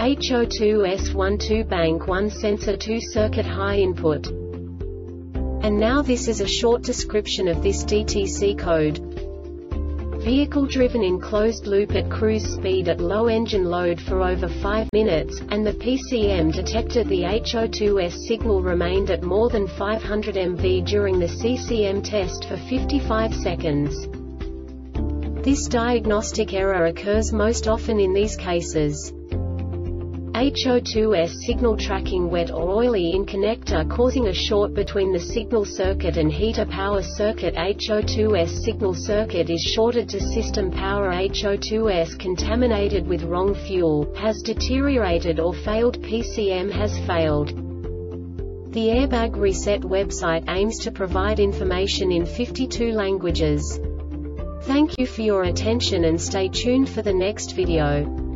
HO2S12 bank 1 sensor 2 circuit high input. And now this is a short description of this DTC code. Vehicle driven in closed loop at cruise speed at low engine load for over 5 minutes, and the PCM detected the HO2S signal remained at more than 500 MV during the CCM test for 55 seconds. This diagnostic error occurs most often in these cases. HO2S signal tracking wet or oily in connector causing a short between the signal circuit and heater power circuit HO2S signal circuit is shorted to system power HO2S contaminated with wrong fuel, has deteriorated or failed PCM has failed. The Airbag Reset website aims to provide information in 52 languages. Thank you for your attention and stay tuned for the next video.